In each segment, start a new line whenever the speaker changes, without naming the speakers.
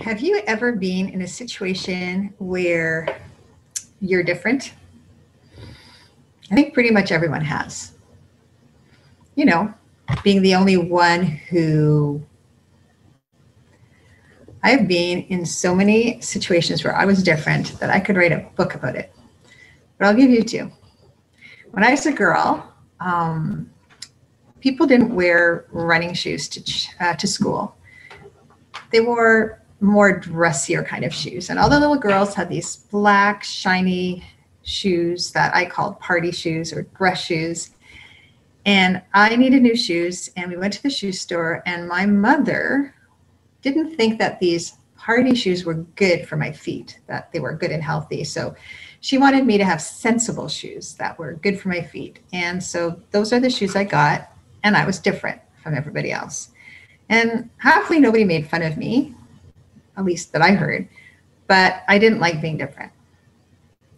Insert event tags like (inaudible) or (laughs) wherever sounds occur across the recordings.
Have you ever been in a situation where you're different? I think pretty much everyone has. You know, being the only one who I've been in so many situations where I was different that I could write a book about it. But I'll give you two. When I was a girl, um, people didn't wear running shoes to, uh, to school. They wore more dressier kind of shoes. And all the little girls had these black, shiny shoes that I called party shoes or dress shoes. And I needed new shoes, and we went to the shoe store, and my mother didn't think that these party shoes were good for my feet, that they were good and healthy. So she wanted me to have sensible shoes that were good for my feet. And so those are the shoes I got, and I was different from everybody else. And happily, nobody made fun of me, at least that I heard, but I didn't like being different.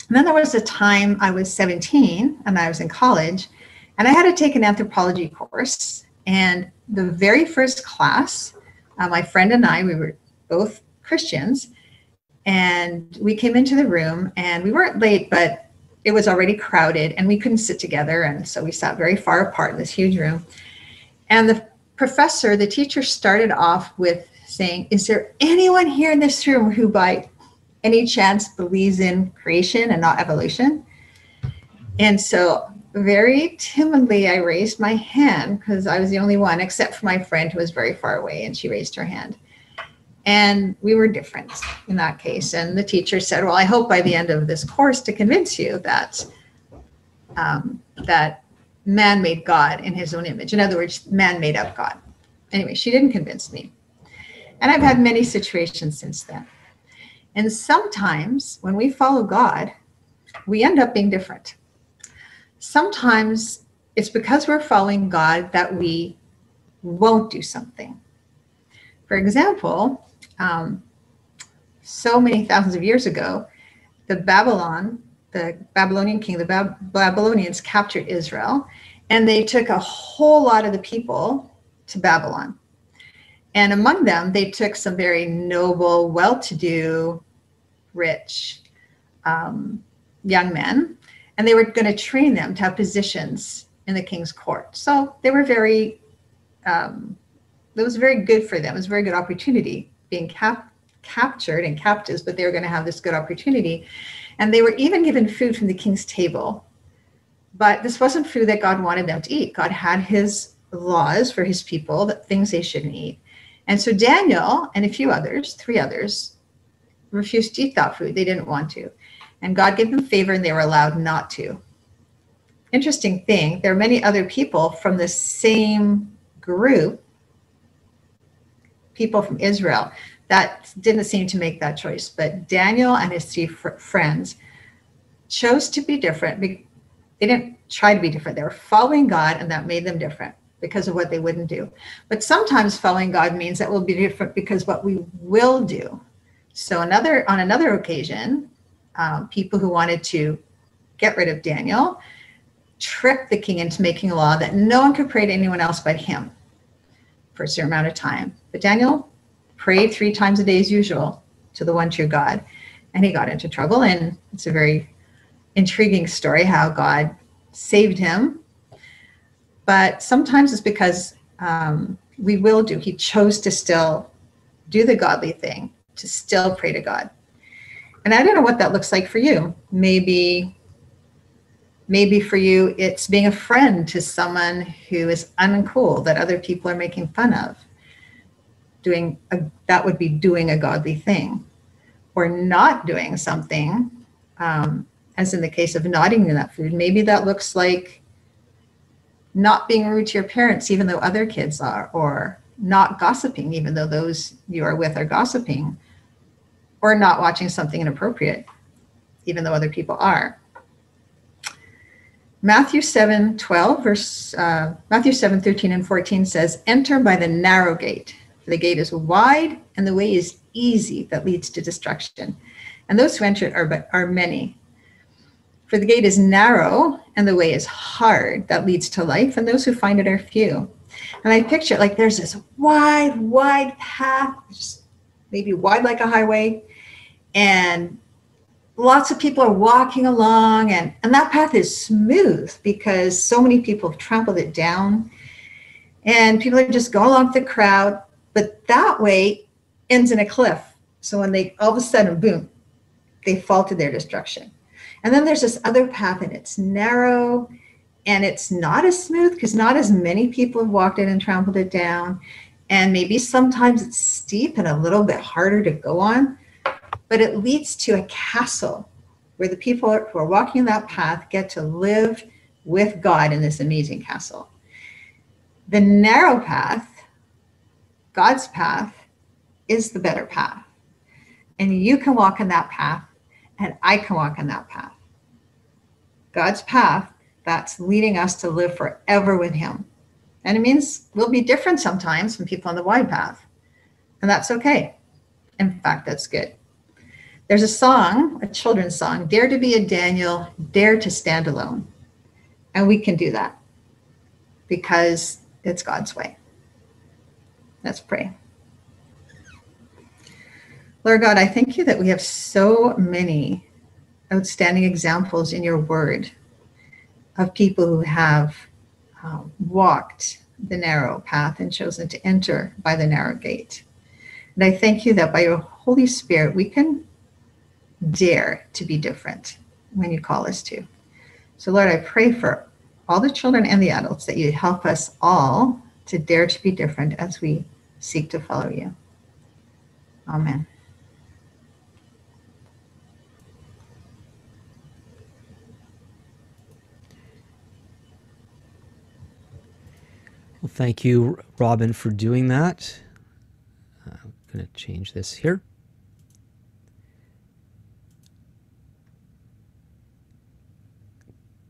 And then there was a time I was 17 and I was in college, and I had to take an anthropology course. And the very first class, uh, my friend and I, we were both Christians, and we came into the room and we weren't late, but it was already crowded and we couldn't sit together. And so we sat very far apart in this huge room. And the professor, the teacher started off with saying, Is there anyone here in this room who, by any chance, believes in creation and not evolution? And so very timidly, I raised my hand because I was the only one, except for my friend who was very far away, and she raised her hand. And we were different in that case. And the teacher said, "Well, I hope by the end of this course to convince you that um, that man made God in His own image. In other words, man made up God." Anyway, she didn't convince me. And I've had many situations since then. And sometimes when we follow God, we end up being different sometimes it's because we're following God that we won't do something. For example, um, so many thousands of years ago, the Babylon, the Babylonian king, the Bab- Babylonians captured Israel, and they took a whole lot of the people to Babylon. And among them, they took some very noble, well to do, rich um, young men and they were going to train them to have positions in the king's court. So they were very, um, it was very good for them. It was a very good opportunity being cap- captured and captives, but they were going to have this good opportunity. And they were even given food from the king's table. But this wasn't food that God wanted them to eat. God had his laws for his people, that things they shouldn't eat. And so Daniel and a few others, three others, refused to eat that food. They didn't want to and God gave them favor and they were allowed not to. Interesting thing, there are many other people from the same group, people from Israel, that didn't seem to make that choice. But Daniel and his three fr- friends chose to be different. They didn't try to be different. They were following God, and that made them different because of what they wouldn't do. But sometimes following God means that we'll be different because what we will do. So another on another occasion, um, people who wanted to get rid of Daniel tricked the king into making a law that no one could pray to anyone else but him for a certain amount of time. But Daniel prayed three times a day as usual to the one true God, and he got into trouble. And it's a very intriguing story how God saved him. But sometimes it's because um, we will do, he chose to still do the godly thing, to still pray to God. And I don't know what that looks like for you. Maybe maybe for you it's being a friend to someone who is uncool that other people are making fun of. Doing a, that would be doing a godly thing, or not doing something, um, as in the case of not eating that food. Maybe that looks like not being rude to your parents, even though other kids are, or not gossiping, even though those you are with are gossiping, or not watching something inappropriate, even though other people are. Matthew 7 12, verse uh, Matthew 7 13 and 14 says, Enter by the narrow gate, for the gate is wide and the way is easy that leads to destruction. And those who enter are, but are many. For the gate is narrow and the way is hard that leads to life, and those who find it are few. And I picture it like there's this wide, wide path, maybe wide like a highway, and lots of people are walking along, and, and that path is smooth because so many people have trampled it down, and people are just going along with the crowd. But that way ends in a cliff. So when they all of a sudden, boom, they fall to their destruction. And then there's this other path, and it's narrow and it's not as smooth because not as many people have walked it and trampled it down. And maybe sometimes it's steep and a little bit harder to go on, but it leads to a castle where the people who are walking that path get to live with God in this amazing castle. The narrow path, God's path, is the better path. And you can walk in that path, and I can walk on that path. God's path that's leading us to live forever with Him. And it means we'll be different sometimes from people on the wide path. And that's okay. In fact, that's good. There's a song, a children's song, Dare to be a Daniel, Dare to Stand Alone. And we can do that because it's God's way. Let's pray. Lord God, I thank you that we have so many outstanding examples in your word of people who have um, walked the narrow path and chosen to enter by the narrow gate. And I thank you that by your Holy Spirit, we can dare to be different when you call us to. So, Lord, I pray for all the children and the adults that you help us all to dare to be different as we seek to follow you. Amen.
Well, thank you, Robin, for doing that. Uh, I'm going to change this here.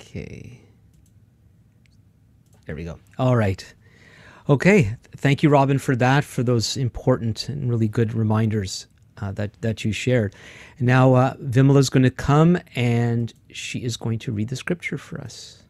Okay. There we go. All right. Okay. Thank you, Robin, for that, for those important and really good reminders uh, that, that you shared. Now uh, Vimala is going to come and she is going to read the scripture for us.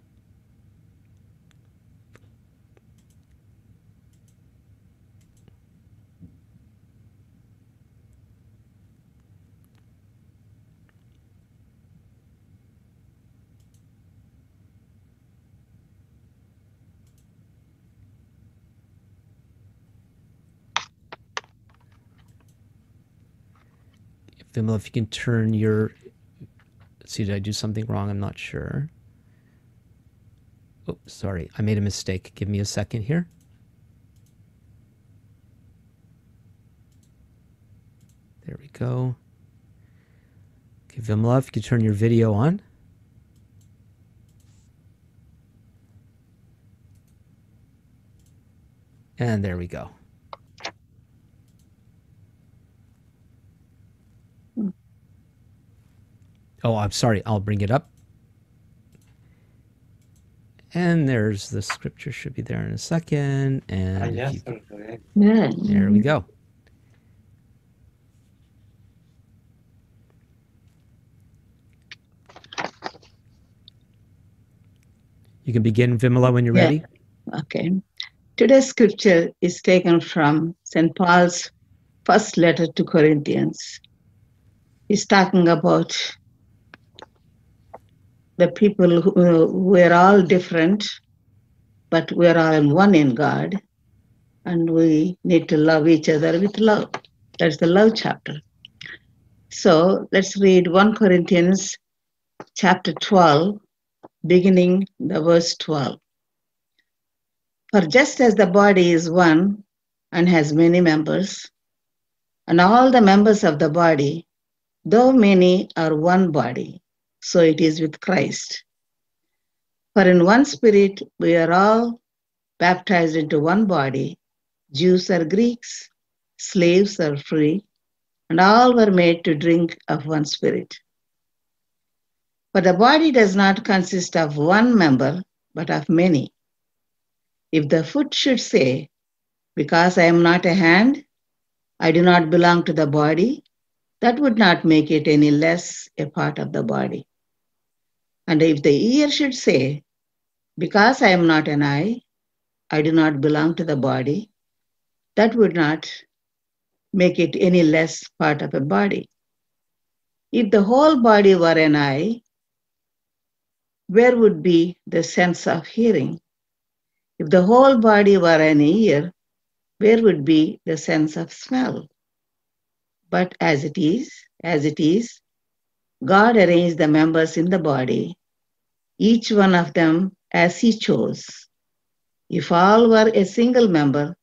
Vimala, if you can turn your. see, did I do something wrong? I'm not sure. Oh, sorry. I made a mistake. Give me a second here. There we go. Okay, Vimala, if you could turn your video on. And there we go. Oh, I'm sorry. I'll bring it up. And there's the scripture should be there in a second. And you, there we go. You can begin, Vimala, when you're yeah. ready.
Okay. Today's scripture is taken from St. Paul's first letter to Corinthians. He's talking about the people who uh, we're all different, but we're all one in God, and we need to love each other with love. That's the love chapter. So let's read 1 Corinthians chapter 12, beginning the verse 12. For just as the body is one and has many members, and all the members of the body, though many, are one body so it is with Christ. For in one spirit we are all baptized into one body, Jews or Greeks, slaves or free, and all were made to drink of one spirit. For the body does not consist of one member, but of many. If the foot should say, Because I am not a hand, I do not belong to the body, that would not make it any less a part of the body. And if the ear should say, Because I am not an eye, I do not belong to the body, that would not make it any less part of a body. If the whole body were an eye, where would be the sense of hearing? If the whole body were an ear, where would be the sense of smell? But as it is, as it is, God arranged the members in the body, each one of them as He chose. If all were a single member,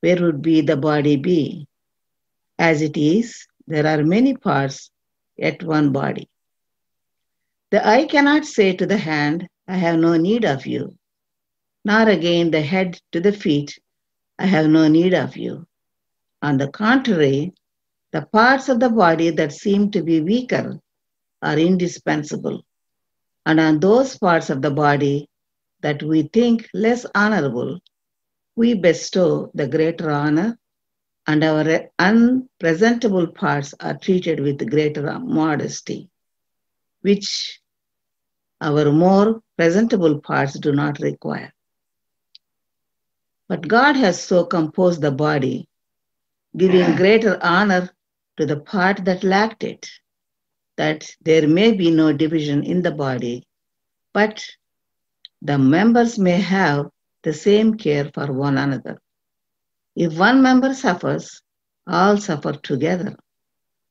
where would be the body be? As it is, there are many parts at one body. The eye cannot say to the hand, I have no need of you, nor again the head to the feet, I have no need of you. On the contrary, the parts of the body that seem to be weaker are indispensable. And on those parts of the body that we think less honorable, we bestow the greater honor, and our unpresentable parts are treated with greater modesty, which our more presentable parts do not require. But God has so composed the body, giving (clears throat) greater honor to the part that lacked it, that there may be no division in the body, but the members may have the same care for one another. If one member suffers, all suffer together.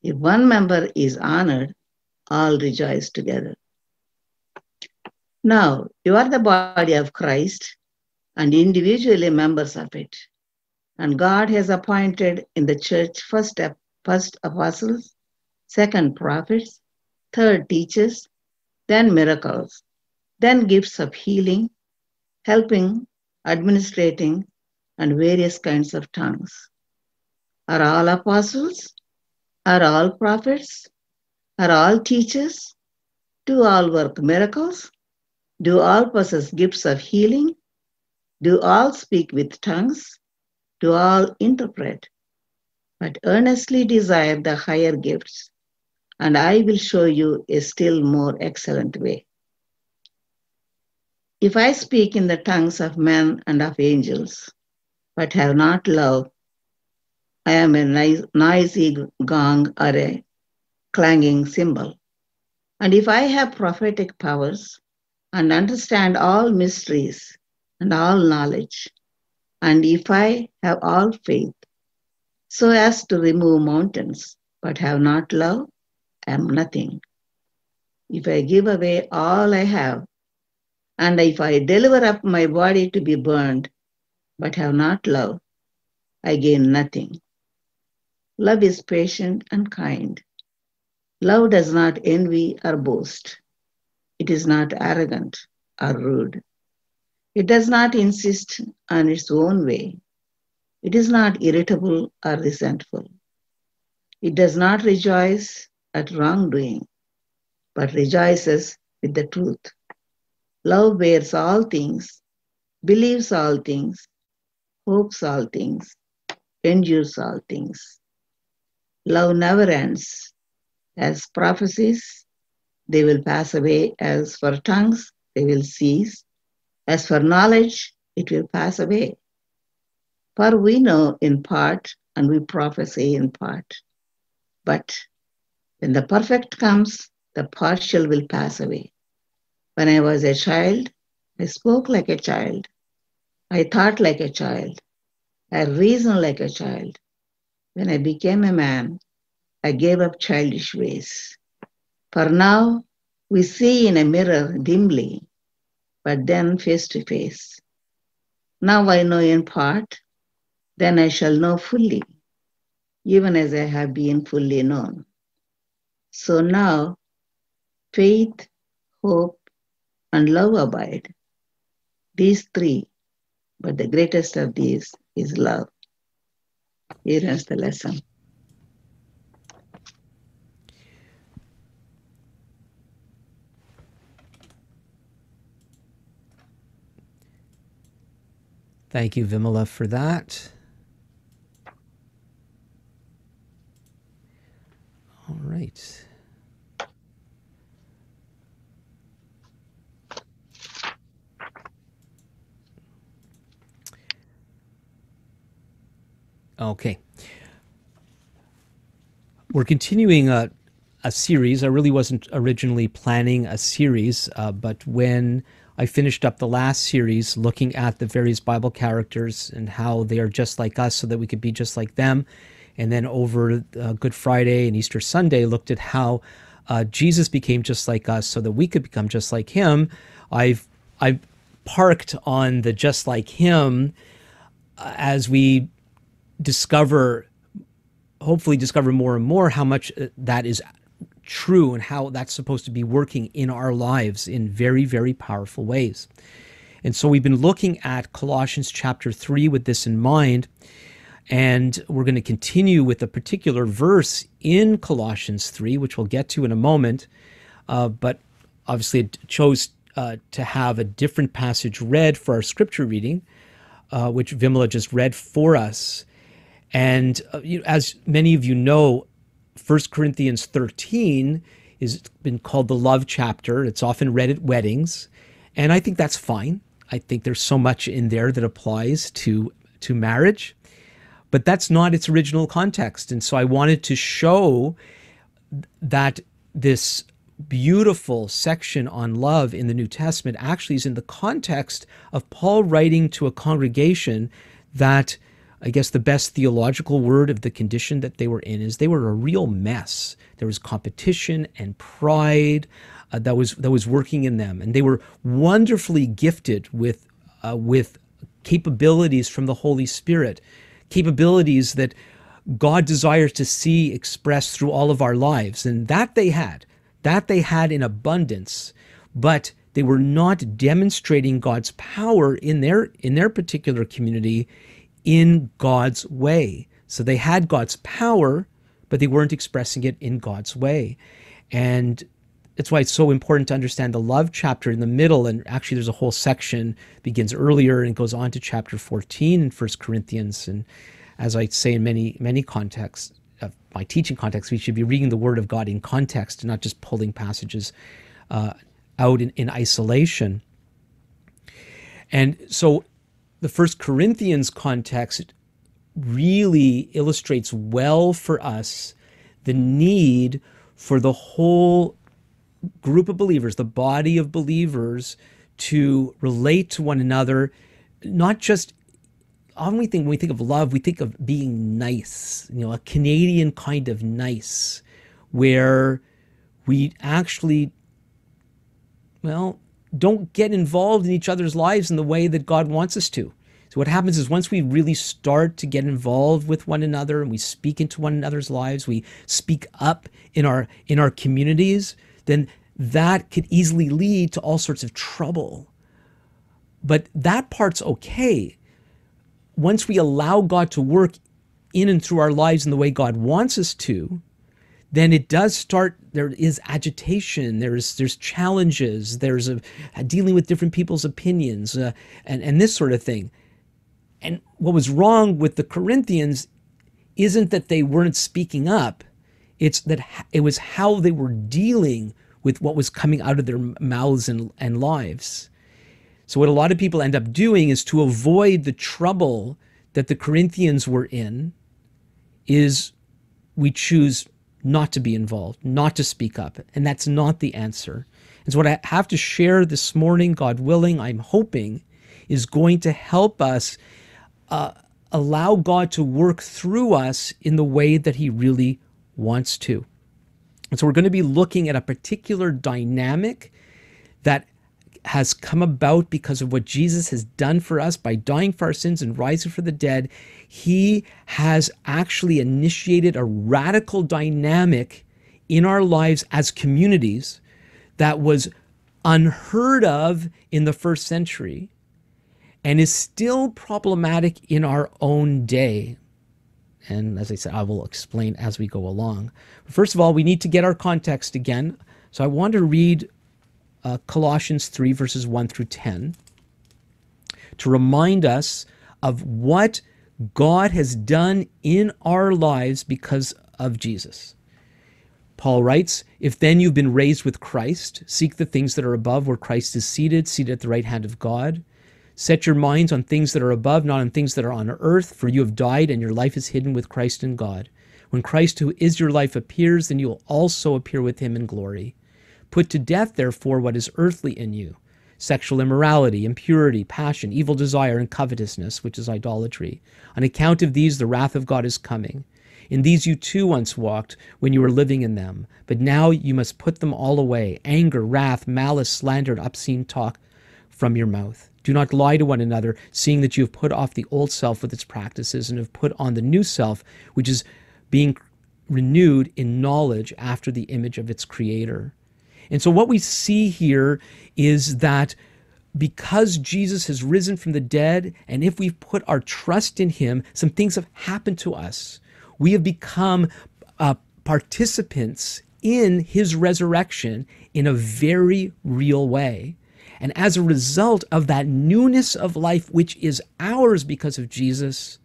If one member is honored, all rejoice together. Now, you are the body of Christ and individually members of it. And God has appointed in the church first, first apostles, second prophets, third teachers, then miracles, then gifts of healing, helping, administrating, and various kinds of tongues. Are all apostles? Are all prophets? Are all teachers? Do all work miracles? Do all possess gifts of healing? Do all speak with tongues? Do all interpret? But earnestly desire the higher gifts, and I will show you a still more excellent way. If I speak in the tongues of men and of angels, but have not love, I am a noisy gong or a clanging cymbal. And if I have prophetic powers and understand all mysteries and all knowledge, and if I have all faith, so as to remove mountains, but have not love, I am nothing. If I give away all I have, and if I deliver up my body to be burned, but have not love, I gain nothing. Love is patient and kind. Love does not envy or boast. It is not arrogant or rude. It does not insist on its own way. It is not irritable or resentful. It does not rejoice at wrongdoing, but rejoices with the truth. Love bears all things, believes all things, hopes all things, endures all things. Love never ends. As prophecies, they will pass away. As for tongues, they will cease. As for knowledge, it will pass away. For we know in part and we prophesy in part. But when the perfect comes, the partial will pass away. When I was a child, I spoke like a child. I thought like a child. I reasoned like a child. When I became a man, I gave up childish ways. For now, we see in a mirror dimly, but then face to face. Now I know in part, then I shall know fully, even as I have been fully known. So now, faith, hope, and love abide. These three, but the greatest of these is love. Here ends the lesson.
Thank you, Vimala, for that. All right. Okay. we're continuing a, a series. I really wasn't originally planning a series, uh, but when I finished up the last series looking at the various Bible characters and how they are just like us so that we could be just like them, and then over uh, Good Friday and Easter Sunday looked at how uh, Jesus became just like us so that we could become just like him. I've I've parked on the just like him uh, as we discover hopefully discover more and more how much uh, that is true and how that's supposed to be working in our lives in very very powerful ways. And so we've been looking at Colossians chapter 3 with this in mind and we're going to continue with a particular verse in Colossians 3 which we'll get to in a moment. Uh, but obviously it chose uh, to have a different passage read for our scripture reading, uh, which Vimala just read for us. And uh, as many of you know, 1 Corinthians 13 is been called the love chapter. It's often read at weddings, and I think that's fine. I think there's so much in there that applies to to marriage, but that's not its original context. And so I wanted to show that this beautiful section on love in the New Testament actually is in the context of Paul writing to a congregation that I guess the best theological word of the condition that they were in is they were a real mess. There was competition and pride uh, that was that was working in them, and they were wonderfully gifted with uh, with capabilities from the Holy Spirit, capabilities that God desires to see expressed through all of our lives, and that they had. That they had in abundance, but they were not demonstrating God's power in their in their particular community in God's way. So they had God's power, but they weren't expressing it in God's way. And that's why it's so important to understand the love chapter in the middle. And actually, there's a whole section begins earlier and goes on to chapter 14 in First Corinthians. And as I say in many many contexts, my teaching context, we should be reading the Word of God in context, not just pulling passages uh, out in, in isolation. And so the First Corinthians context really illustrates well for us the need for the whole group of believers, the body of believers, to relate to one another, not just often we think when we think of love, we think of being nice, you know, a Canadian kind of nice, where we actually, well, don't get involved in each other's lives in the way that God wants us to. So what happens is once we really start to get involved with one another and we speak into one another's lives, we speak up in our in our communities, then that could easily lead to all sorts of trouble. But that part's okay once we allow God to work in and through our lives in the way God wants us to, then it does start there is agitation there's there's challenges there's a, a dealing with different people's opinions uh, and and this sort of thing. And what was wrong with the corinthians isn't that they weren't speaking up it's that it was how they were dealing with what was coming out of their mouths and, and lives. So, what a lot of people end up doing is to avoid the trouble that the Corinthians were in, is we choose not to be involved, not to speak up. And that's not the answer. And so, what I have to share this morning, God willing, I'm hoping, is going to help us uh, allow God to work through us in the way that He really wants to. And so, we're going to be looking at a particular dynamic that has come about because of what Jesus has done for us by dying for our sins and rising for the dead. He has actually initiated a radical dynamic in our lives as communities that was unheard of in the first century and is still problematic in our own day. And as I said, I will explain as we go along. First of all, we need to get our context again. So I want to read uh, Colossians 3, verses 1 through 10, to remind us of what God has done in our lives because of Jesus. Paul writes, If then you've been raised with Christ, seek the things that are above where Christ is seated, seated at the right hand of God. Set your minds on things that are above, not on things that are on earth, for you have died and your life is hidden with Christ in God. When Christ, who is your life, appears, then you will also appear with him in glory. Put to death, therefore, what is earthly in you sexual immorality, impurity, passion, evil desire, and covetousness, which is idolatry. On account of these, the wrath of God is coming. In these you too once walked when you were living in them, but now you must put them all away anger, wrath, malice, slander, and obscene talk from your mouth. Do not lie to one another, seeing that you have put off the old self with its practices and have put on the new self, which is being renewed in knowledge after the image of its creator. And so, what we see here is that because Jesus has risen from the dead, and if we've put our trust in him, some things have happened to us we have become uh, participants in his resurrection in a very real way. And as a result of that newness of life, which is ours because of Jesus,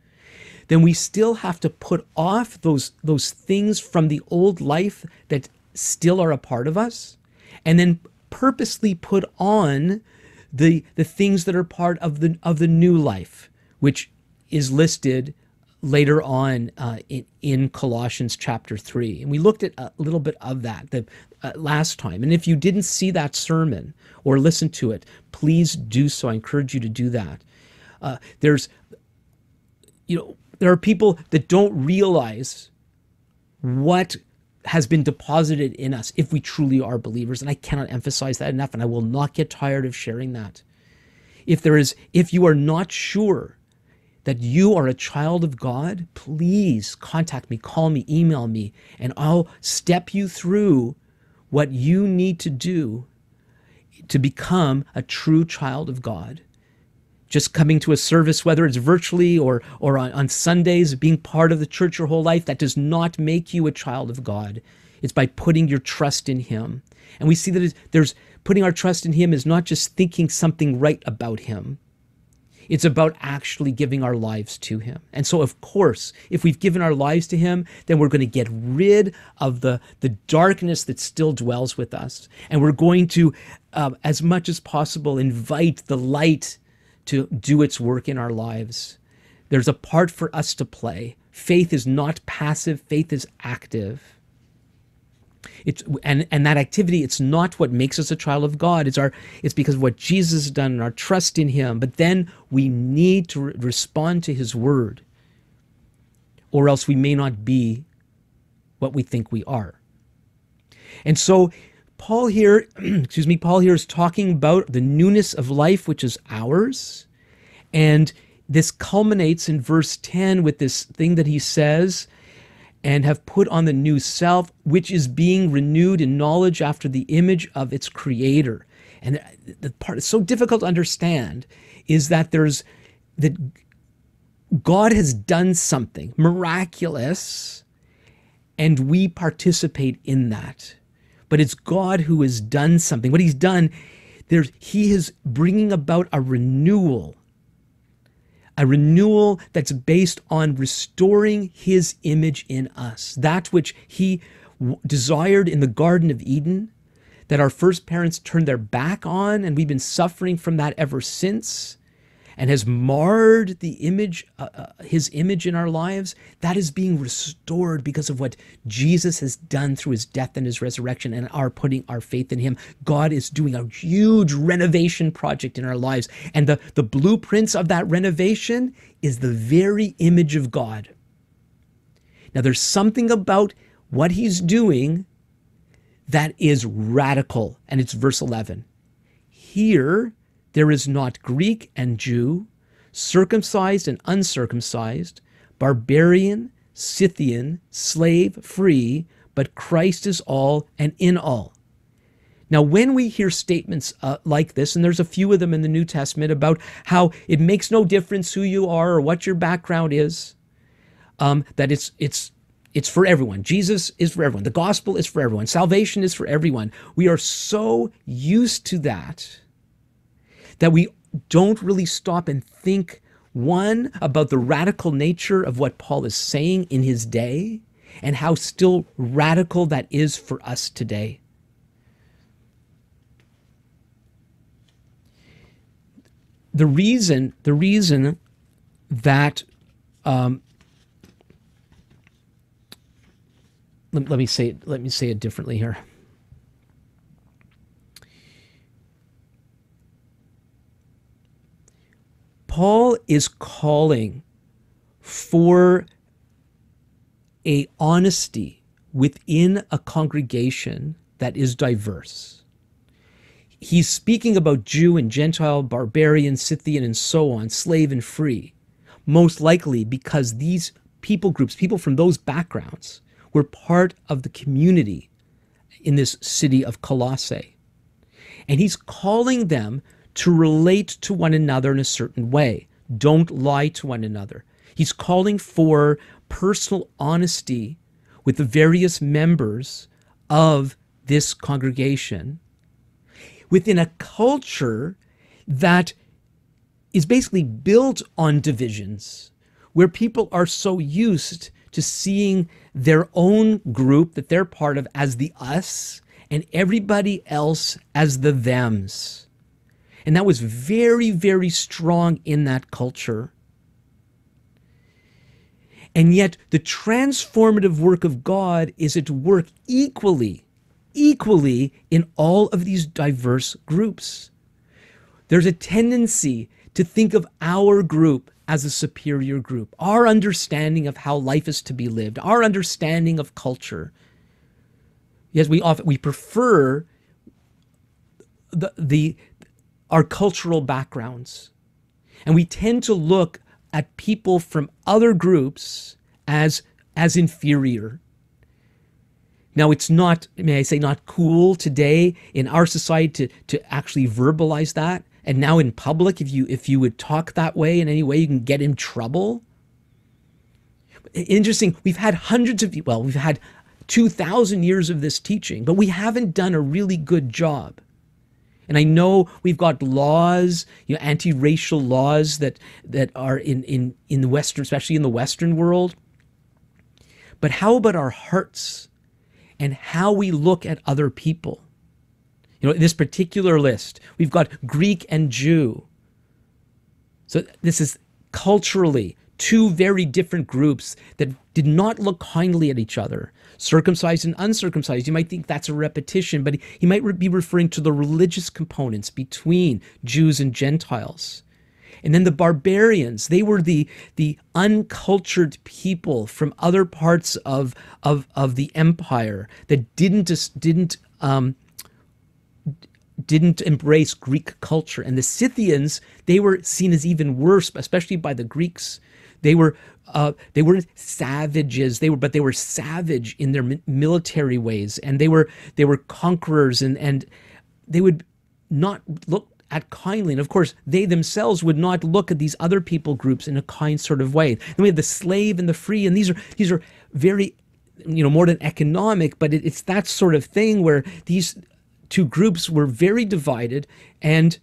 then we still have to put off those, those things from the old life that still are a part of us, and then purposely put on the, the things that are part of the, of the new life, which is listed later on uh, in, in, Colossians chapter 3. And we looked at a little bit of that the, uh, last time. And if you didn't see that sermon or listen to it, please do so. I encourage you to do that. Uh, there's, you know, there are people that don't realize what has been deposited in us if we truly are believers. And I cannot emphasize that enough. And I will not get tired of sharing that. If there is, if you are not sure that you are a child of God, please contact me, call me, email me, and I'll step you through what you need to do to become a true child of God. Just coming to a service, whether it's virtually or, or on, on Sundays, being part of the church your whole life, that does not make you a child of God. It's by putting your trust in Him. And we see that there's putting our trust in Him is not just thinking something right about Him it's about actually giving our lives to Him. And so, of course, if we've given our lives to Him, then we're going to get rid of the, the darkness that still dwells with us. And we're going to, uh, as much as possible, invite the light to do its work in our lives. There's a part for us to play. Faith is not passive, faith is active. It's and and that activity. It's not what makes us a child of God. It's our. It's because of what Jesus has done and our trust in Him. But then we need to re- respond to His word, or else we may not be what we think we are. And so, Paul here, (clears throat) excuse me, Paul here is talking about the newness of life, which is ours, and this culminates in verse 10 with this thing that he says and have put on the new self, which is being renewed in knowledge after the image of its creator. And the part that's so difficult to understand is that there's that God has done something miraculous and we participate in that. But it's God who has done something. What he's done, there's, he is bringing about a renewal a renewal that's based on restoring his image in us, that which he w- desired in the Garden of Eden, that our first parents turned their back on, and we've been suffering from that ever since and has marred the image, uh, uh, his image in our lives, that is being restored because of what Jesus has done through his death and his resurrection and our putting our faith in him. God is doing a huge renovation project in our lives. And the, the blueprints of that renovation is the very image of God. Now, there's something about what he's doing that is radical, and it's verse 11. Here, there is not Greek and Jew, circumcised and uncircumcised, barbarian, Scythian, slave, free, but Christ is all and in all. Now, when we hear statements uh, like this, and there's a few of them in the New Testament about how it makes no difference who you are or what your background is, um, that it's it's it's for everyone. Jesus is for everyone. The gospel is for everyone. Salvation is for everyone. We are so used to that that we don't really stop and think, one, about the radical nature of what Paul is saying in his day and how still radical that is for us today. The reason, the reason that um, let, let me say let me say it differently here. Paul is calling for a honesty within a congregation that is diverse. He's speaking about Jew and Gentile, barbarian, Scythian, and so on, slave and free, most likely because these people groups, people from those backgrounds, were part of the community in this city of Colossae. And he's calling them to relate to one another in a certain way. Don't lie to one another. He's calling for personal honesty with the various members of this congregation within a culture that is basically built on divisions, where people are so used to seeing their own group that they're part of as the us and everybody else as the thems. And that was very, very strong in that culture. And yet, the transformative work of God is at work equally, equally in all of these diverse groups. There's a tendency to think of our group as a superior group, our understanding of how life is to be lived, our understanding of culture. Yes, we often we prefer the, the our cultural backgrounds. And we tend to look at people from other groups as, as inferior. Now, it's not, may I say, not cool today in our society to, to actually verbalize that. And now in public, if you if you would talk that way in any way, you can get in trouble. Interesting, we've had hundreds of well, we've had 2,000 years of this teaching, but we haven't done a really good job and I know we've got laws, you know, anti-racial laws that that are in in in the Western, especially in the Western world. But how about our hearts and how we look at other people? You know, this particular list, we've got Greek and Jew. So this is culturally two very different groups that did not look kindly at each other circumcised and uncircumcised. You might think that's a repetition, but he might be referring to the religious components between Jews and Gentiles. And then the barbarians, they were the, the uncultured people from other parts of, of, of the empire that didn't, didn't, um, didn't embrace Greek culture. And the Scythians, they were seen as even worse, especially by the Greeks. They were uh, they were savages. They were, but they were savage in their military ways, and they were they were conquerors, and and they would not look at kindly. And of course, they themselves would not look at these other people groups in a kind sort of way. Then we have the slave and the free, and these are these are very, you know, more than economic, but it, it's that sort of thing where these two groups were very divided, and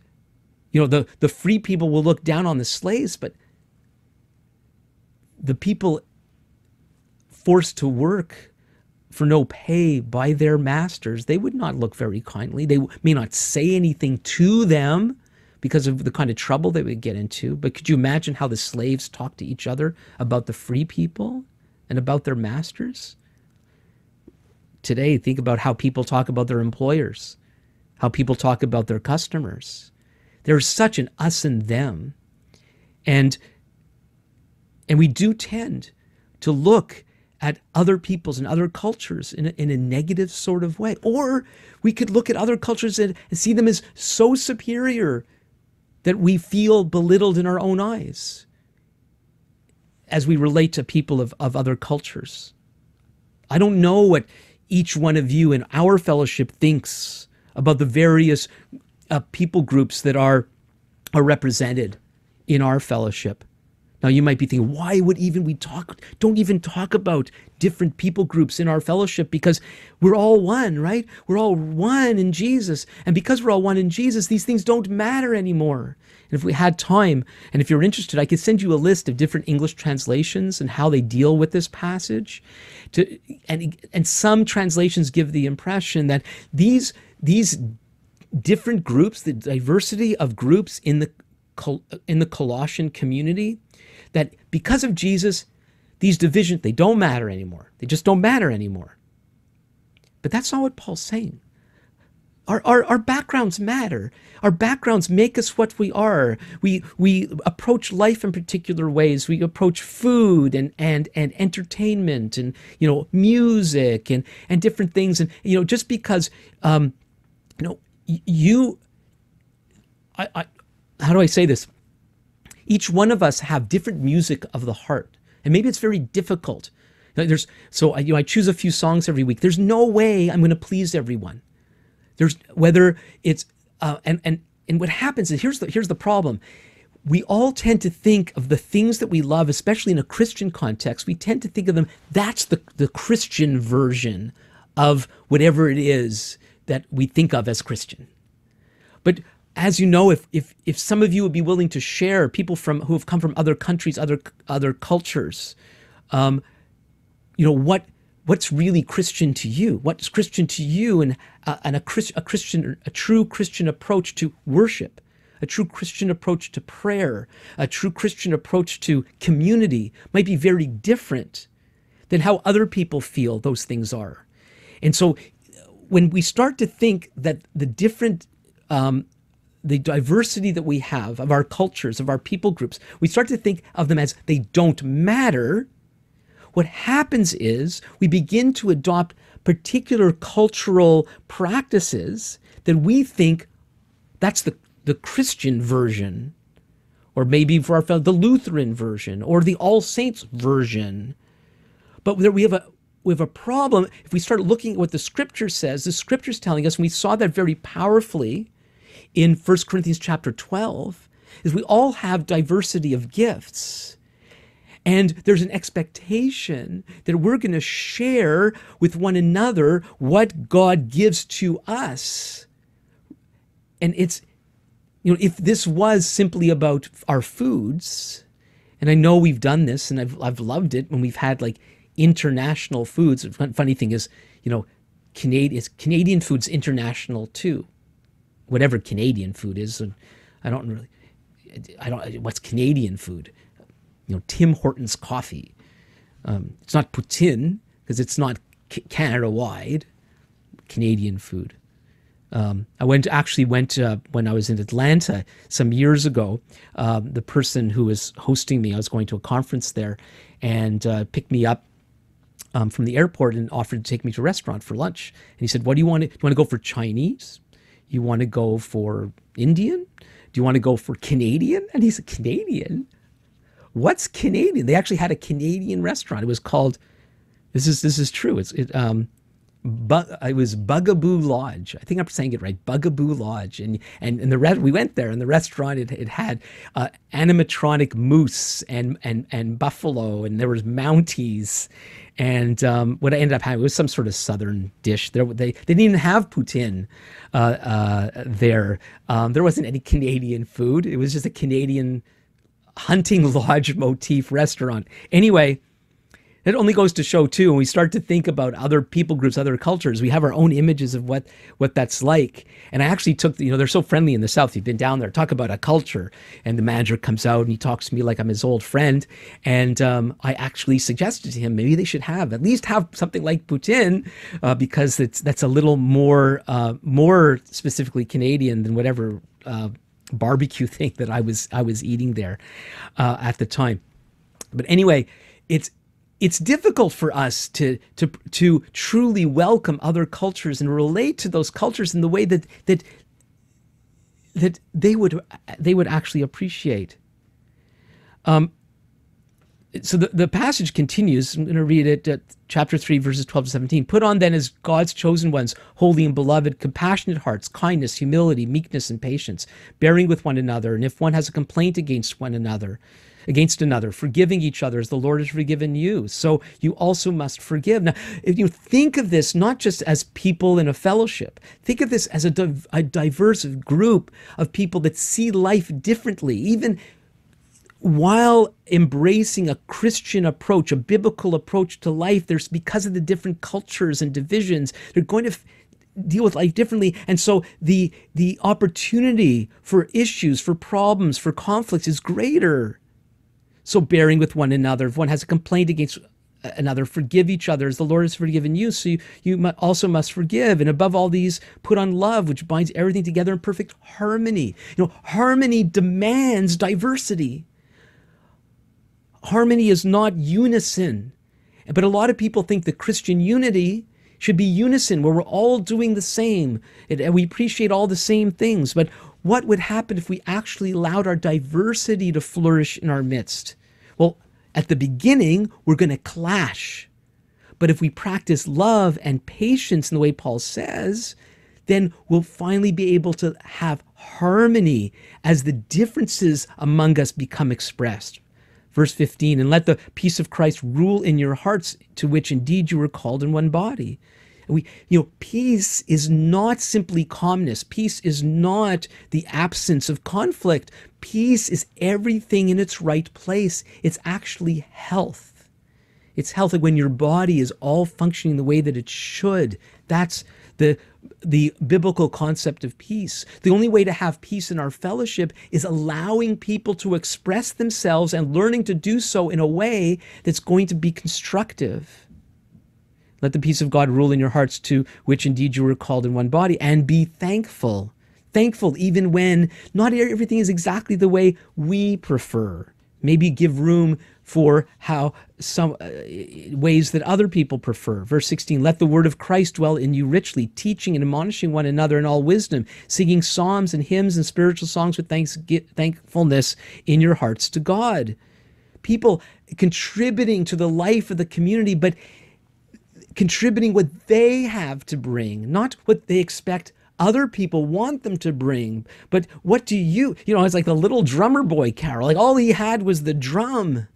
you know, the the free people will look down on the slaves, but the people forced to work for no pay by their masters, they would not look very kindly. They may not say anything to them because of the kind of trouble they would get into. But could you imagine how the slaves talked to each other about the free people and about their masters? Today, think about how people talk about their employers, how people talk about their customers. There's such an us and them. And and we do tend to look at other peoples and other cultures in a, in a negative sort of way. Or we could look at other cultures and, and see them as so superior that we feel belittled in our own eyes as we relate to people of, of other cultures. I don't know what each one of you in our fellowship thinks about the various uh, people groups that are, are represented in our fellowship. Now you might be thinking, why would even we talk? Don't even talk about different people groups in our fellowship because we're all one, right? We're all one in Jesus. And because we're all one in Jesus, these things don't matter anymore. And if we had time, and if you're interested, I could send you a list of different English translations and how they deal with this passage. To, and, and some translations give the impression that these, these different groups, the diversity of groups in the in the Colossian community, that because of Jesus, these divisions, they don't matter anymore. They just don't matter anymore. But that's not what Paul's saying. Our, our, our backgrounds matter. Our backgrounds make us what we are. We, we approach life in particular ways. We approach food and, and, and entertainment and, you know, music and, and different things. And, you know, just because, um, you know, you, I, I, how do I say this? Each one of us have different music of the heart. And maybe it's very difficult. There's, so I, you know, I choose a few songs every week. There's no way I'm going to please everyone. There's whether it's uh, and and and what happens is here's the here's the problem. We all tend to think of the things that we love, especially in a Christian context. We tend to think of them. That's the the Christian version of whatever it is that we think of as Christian. But as you know, if if if some of you would be willing to share, people from who have come from other countries, other other cultures, um, you know what what's really Christian to you? What's Christian to you and, uh, and a, Christ, a Christian, a true Christian approach to worship, a true Christian approach to prayer, a true Christian approach to community might be very different than how other people feel those things are. And so when we start to think that the different um, the diversity that we have of our cultures, of our people groups, we start to think of them as they don't matter what happens is we begin to adopt particular cultural practices that we think that's the, the Christian version, or maybe for our fellow, the Lutheran version, or the All Saints version. But we have a we have a problem if we start looking at what the scripture says. The scripture is telling us, and we saw that very powerfully in 1 Corinthians chapter 12, is we all have diversity of gifts. And there's an expectation that we're going to share with one another what God gives to us. And it's, you know, if this was simply about our foods, and I know we've done this and I've, I've loved it when we've had like international foods. The funny thing is, you know, Canadian, Canadian food's international too. Whatever Canadian food is, and I don't really, I don't, what's Canadian food? you know, Tim Hortons coffee. Um, it's not poutine because it's not Canada wide, Canadian food. Um, I went actually went uh, when I was in Atlanta some years ago. Um, the person who was hosting me, I was going to a conference there, and uh, picked me up um, from the airport and offered to take me to a restaurant for lunch. And he said, "What do you want? To, do you want to go for Chinese? You want to go for Indian? Do you want to go for Canadian?" And he said, "Canadian." what's Canadian? They actually had a Canadian restaurant. It was called. This is this is true. It's it um, but it was Bugaboo Lodge. I think I'm saying it right. Bugaboo Lodge, and and and the we went there, and the restaurant it, it had uh, animatronic moose and and and buffalo, and there was Mounties, and um, what I ended up having was some sort of southern dish. There they they didn't even have poutine uh, uh, there. Um, there wasn't any Canadian food. It was just a Canadian hunting (laughs) lodge motif restaurant. Anyway, it only goes to show too when we start to think about other people groups other cultures we have our own images of what what that's like. And i actually took you know they're so friendly in the south. You've been down there. Talk about a culture. And the manager comes out and he talks to me like i'm his old friend. And um, i actually suggested to him maybe they should have at least have something like poutine uh, because it's that's a little more uh, more specifically canadian than whatever uh, barbecue (laughs) thing that I was I was eating there uh, at the time. But anyway, it's it's difficult for us to to to truly welcome other cultures and relate to those cultures in the way that that that they would they would actually appreciate. Um, so the, the passage continues. I'm going to read it at chapter 3, verses 12 to 17. Put on then as God's chosen ones, holy and beloved, compassionate hearts, kindness, humility, meekness, and patience, bearing with one another. And if one has a complaint against one another, against another, forgiving each other as the Lord has forgiven you. So you also must forgive. Now, if you think of this not just as people in a fellowship, think of this as a, div- a diverse group of people that see life differently, even while embracing a Christian approach, a biblical approach to life, there's because of the different cultures and divisions, they're going to f- deal with life differently. And so the the opportunity for issues, for problems, for conflicts is greater. So bearing with one another, if one has a complaint against uh, another. Forgive each other as the Lord has forgiven you. So you, you also must forgive. And above all these, put on love, which binds everything together in perfect harmony. You know, harmony demands diversity. Harmony is not unison. But a lot of people think that Christian unity should be unison, where we're all doing the same and we appreciate all the same things. But what would happen if we actually allowed our diversity to flourish in our midst? Well, at the beginning, we're going to clash. But if we practice love and patience in the way Paul says, then we'll finally be able to have harmony as the differences among us become expressed. Verse 15, and let the peace of Christ rule in your hearts, to which indeed you were called in one body. We, you know, peace is not simply calmness. Peace is not the absence of conflict. Peace is everything in its right place. It's actually health. It's healthy when your body is all functioning the way that it should. That's the the biblical concept of peace. The only way to have peace in our fellowship is allowing people to express themselves and learning to do so in a way that's going to be constructive. Let the peace of God rule in your hearts, to which indeed you were called in one body, and be thankful. Thankful even when not everything is exactly the way we prefer. Maybe give room for how some uh, ways that other people prefer. Verse 16, let the word of Christ dwell in you richly, teaching and admonishing one another in all wisdom, singing psalms and hymns and spiritual songs with thanks, thankfulness in your hearts to God. People contributing to the life of the community, but contributing what they have to bring, not what they expect other people want them to bring. But what do you, you know, it's like the little drummer boy Carol, like all he had was the drum.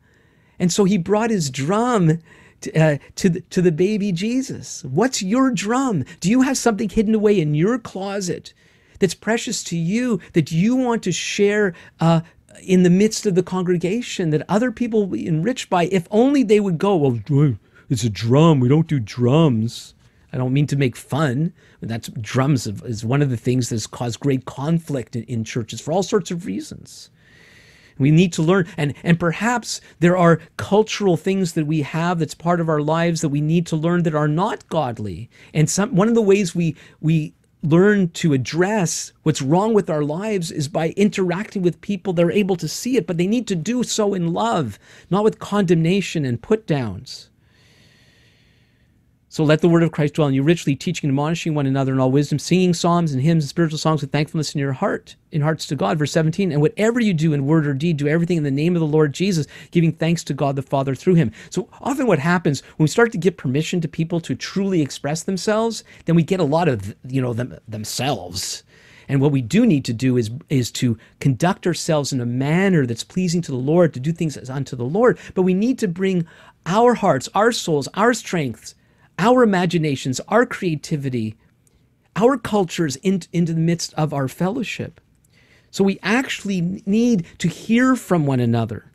And so he brought his drum to, uh, to, the, to the baby Jesus. What's your drum? Do you have something hidden away in your closet that's precious to you that you want to share uh, in the midst of the congregation that other people will be enriched by if only they would go, well, it's a drum. We don't do drums. I don't mean to make fun. That's drums is one of the things that's caused great conflict in, in churches for all sorts of reasons. We need to learn, and and perhaps there are cultural things that we have that's part of our lives that we need to learn that are not godly. And some one of the ways we we learn to address what's wrong with our lives is by interacting with people that are able to see it, but they need to do so in love, not with condemnation and put downs. So let the word of Christ dwell in you richly, teaching and admonishing one another in all wisdom, singing psalms and hymns and spiritual songs with thankfulness in your heart, in hearts to God. Verse 17, and whatever you do in word or deed, do everything in the name of the Lord Jesus, giving thanks to God the Father through him. So often what happens when we start to give permission to people to truly express themselves, then we get a lot of, you know, them themselves. And what we do need to do is, is to conduct ourselves in a manner that's pleasing to the Lord, to do things as unto the Lord. But we need to bring our hearts, our souls, our strengths, our imaginations, our creativity, our cultures in, into the midst of our fellowship. So we actually need to hear from one another.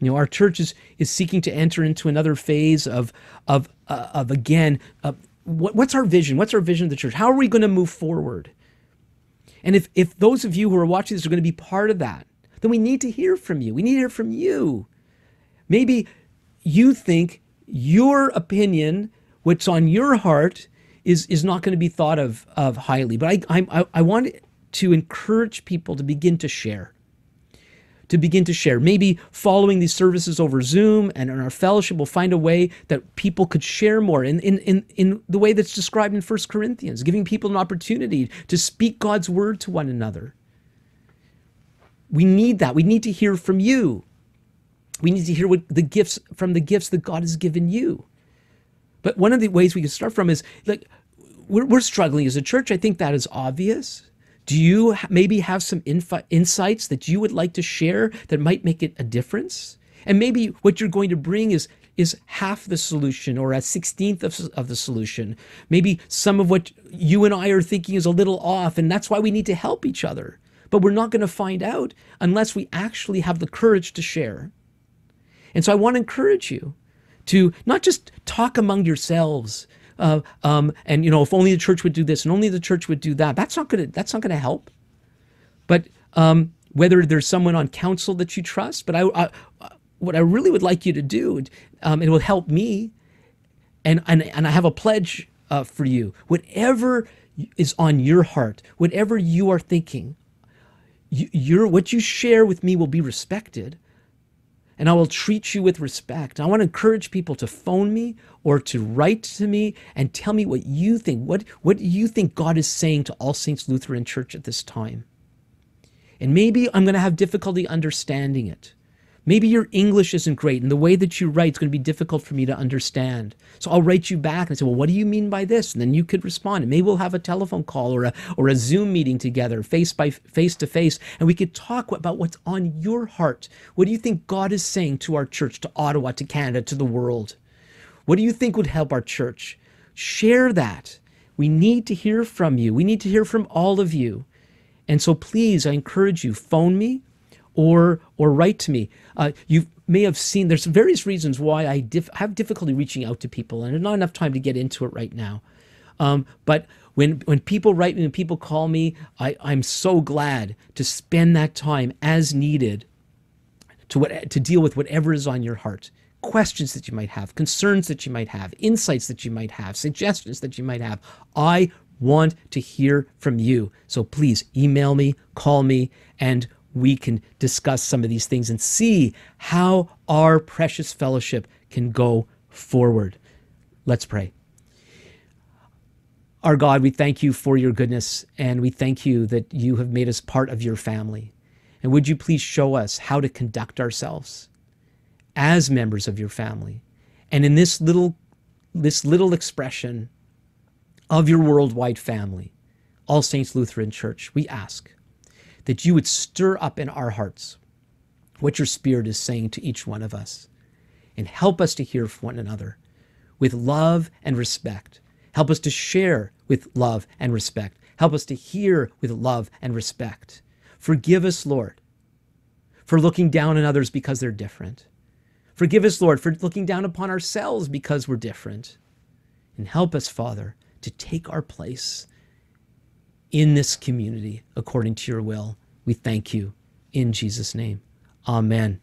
You know, our church is, is seeking to enter into another phase of, of, uh, of again, uh, what, what's our vision? What's our vision of the church? How are we going to move forward? And if, if those of you who are watching this are going to be part of that, then we need to hear from you. We need to hear from you. Maybe you think your opinion what's on your heart is is not going to be thought of of highly. But I I I want to encourage people to begin to share. To begin to share. Maybe following these services over Zoom and in our fellowship, we'll find a way that people could share more in, in, in, in the way that's described in First Corinthians, giving people an opportunity to speak God's word to one another. We need that. We need to hear from you. We need to hear what the gifts from the gifts that God has given you. But one of the ways we can start from is like we're, we're struggling as a church. I think that is obvious. Do you maybe have some insights that you would like to share that might make it a difference? And maybe what you're going to bring is is half the solution or a sixteenth of, of the solution. Maybe some of what you and I are thinking is a little off, and that's why we need to help each other. But we're not going to find out unless we actually have the courage to share. And so I want to encourage you to not just talk among yourselves uh, um, and you know if only the church would do this and only the church would do that that's not gonna that's not gonna help but um, whether there's someone on council that you trust but I, I what I really would like you to do, um, it will help me, and and and I have a pledge uh, for you. Whatever is on your heart, whatever you are thinking, you, your what you share with me will be respected and I will treat you with respect. I want to encourage people to phone me or to write to me and tell me what you think. What, what you think God is saying to All Saints Lutheran Church at this time? And maybe I'm going to have difficulty understanding it. Maybe your English isn't great and the way that you write is going to be difficult for me to understand. So I'll write you back and say, well, what do you mean by this? And then you could respond. And maybe we'll have a telephone call or a, or a Zoom meeting together, face by face to face, and we could talk about what's on your heart. What do you think God is saying to our church, to Ottawa, to Canada, to the world? What do you think would help our church? Share that. We need to hear from you. We need to hear from all of you. And so please, I encourage you, phone me or or write to me. Uh, you may have seen there's various reasons why I have difficulty reaching out to people, and not enough time to get into it right now. Um, but when when people write me and people call me, I, I'm so glad to spend that time as needed to what to deal with whatever is on your heart. Questions that you might have, concerns that you might have, insights that you might have, suggestions that you might have. I want to hear from you. So please email me, call me, and we can discuss some of these things and see how our precious fellowship can go forward. Let's pray. Our God, we thank you for your goodness and we thank you that you have made us part of your family. And would you please show us how to conduct ourselves as members of your family? And in this little this little expression of your worldwide family, All Saints Lutheran Church, we ask that you would stir up in our hearts what your Spirit is saying to each one of us and help us to hear from one another with love and respect. Help us to share with love and respect. Help us to hear with love and respect. Forgive us, Lord, for looking down on others because they're different. Forgive us, Lord, for looking down upon ourselves because we're different. And help us, Father, to take our place in this community according to your will. We thank you in Jesus' name. Amen.